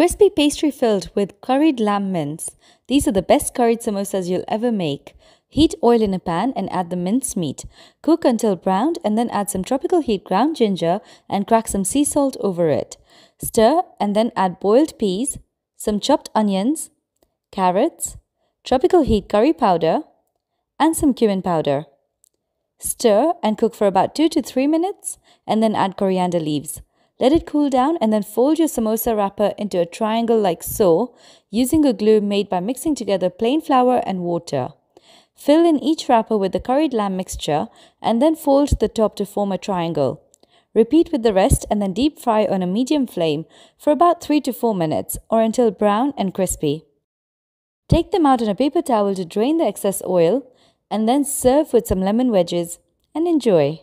Crispy pastry filled with curried lamb mince. These are the best curried samosas you'll ever make. Heat oil in a pan and add the mince meat. Cook until browned and then add some tropical heat ground ginger and crack some sea salt over it. Stir and then add boiled peas, some chopped onions, carrots, tropical heat curry powder, and some cumin powder. Stir and cook for about 2 to 3 minutes and then add coriander leaves. Let it cool down and then fold your samosa wrapper into a triangle like so, using a glue made by mixing together plain flour and water. Fill in each wrapper with the curried lamb mixture and then fold the top to form a triangle. Repeat with the rest and then deep fry on a medium flame for about 3 to 4 minutes or until brown and crispy. Take them out on a paper towel to drain the excess oil and then serve with some lemon wedges and enjoy.